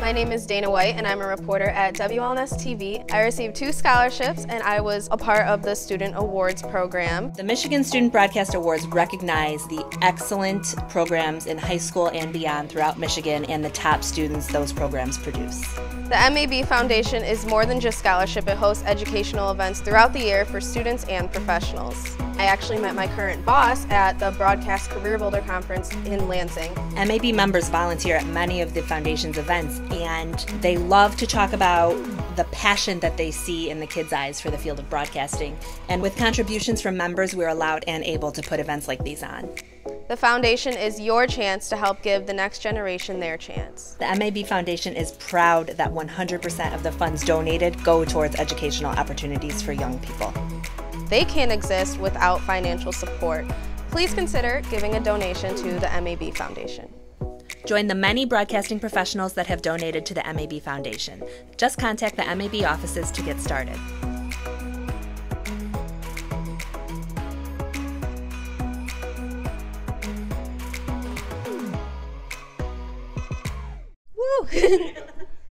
My name is Dana Whyte and I'm a reporter at WLNS TV. I received two scholarships and I was a part of the Student Awards program. The Michigan Student Broadcast Awards recognize the excellent programs in high school and beyond throughout Michigan and the top students those programs produce. The MAB Foundation is more than just scholarship, it hosts educational events throughout the year for students and professionals. I actually met my current boss at the Broadcast Career Builder Conference in Lansing. MAB members volunteer at many of the foundation's events and they love to talk about the passion that they see in the kids' eyes for the field of broadcasting. And with contributions from members, we're allowed and able to put events like these on. The foundation is your chance to help give the next generation their chance. The MAB Foundation is proud that 100% of the funds donated go towards educational opportunities for young people. They can't exist without financial support. Please consider giving a donation to the MAB Foundation. Join the many broadcasting professionals that have donated to the MAB Foundation. Just contact the MAB offices to get started. Woo!